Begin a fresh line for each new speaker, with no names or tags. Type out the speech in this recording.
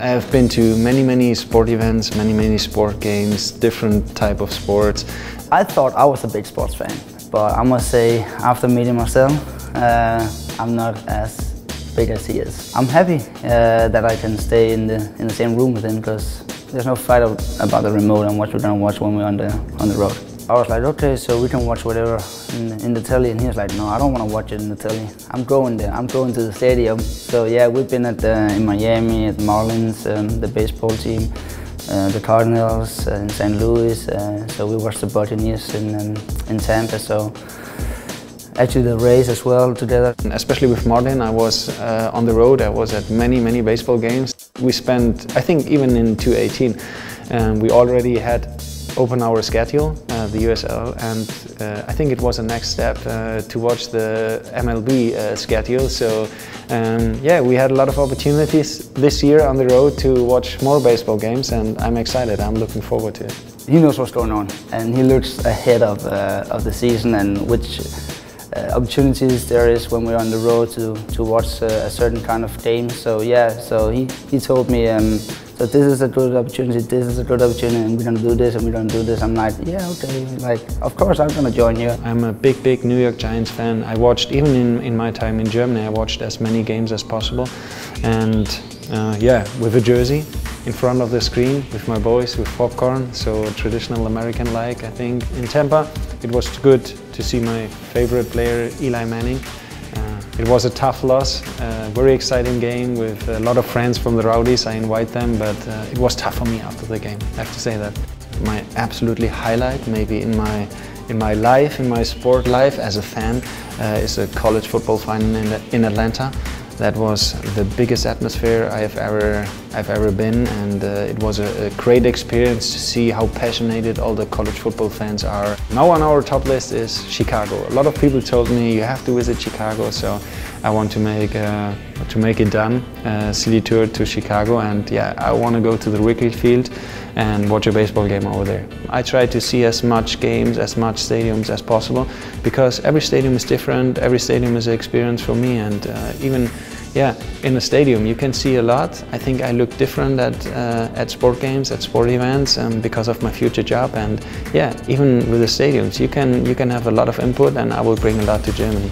I have been to many, many sport events, many, many sport games, different type of sports.
I thought I was a big sports fan, but I must say, after meeting Marcel, uh, I'm not as big as he is. I'm happy uh, that I can stay in the in the same room with him because there's no fight about the remote and what we're gonna watch when we're on the on the road. I was like, okay, so we can watch whatever in, in the telly, and he was like, no, I don't want to watch it in the telly. I'm going there. I'm going to the stadium. So yeah, we've been at the, in Miami at Marlins, um, the baseball team, uh, the Cardinals uh, in St. Louis. Uh, so we watched the Buccaneers in um, in Tampa. So actually the Rays as well together.
Especially with Martin, I was uh, on the road. I was at many, many baseball games. We spent, I think, even in 2018, um, we already had open our schedule, uh, the USL, and uh, I think it was a next step uh, to watch the MLB uh, schedule. So um, yeah, we had a lot of opportunities this year on the road to watch more baseball games, and I'm excited. I'm looking forward to it.
He knows what's going on, and he looks ahead of uh, of the season and which. Uh, opportunities there is when we're on the road to, to watch a certain kind of game. So yeah, so he, he told me um, so this is a good opportunity, this is a good opportunity, and we're gonna do this and we're gonna do this. I'm like, yeah, okay, like, of course I'm gonna join you.
I'm a big, big New York Giants fan. I watched, even in, in my time in Germany, I watched as many games as possible. And uh, yeah, with a jersey in front of the screen with my boys with popcorn, so traditional American-like, I think. In Tampa, it was good to see my favorite player, Eli Manning, it was a tough loss, a very exciting game with a lot of friends from the Rowdies. I invite them, but uh, it was tough for me after the game. I have to say that. My absolutely highlight, maybe in my in my life, in my sport life as a fan, uh, is a college football final in, in Atlanta. That was the biggest atmosphere I have ever I've ever been, and uh, it was a, a, great experience to see how passionate all the college football fans are. Now on our top list is Chicago. A lot of people told me you have to visit Chicago, so I want to make uh, to make it done. A city tour to Chicago, and yeah, I want to go to the Wrigley Field and watch a baseball game over there. I try to see as much games, as much stadiums as possible, because every stadium is different. Every stadium is an experience for me, and uh, even yeah, in a stadium you can see a lot. I think I look different at, uh, at sport games, at sport events um, because of my future job and yeah, even with the stadiums you can, you can have a lot of input and I will bring a lot to Germany.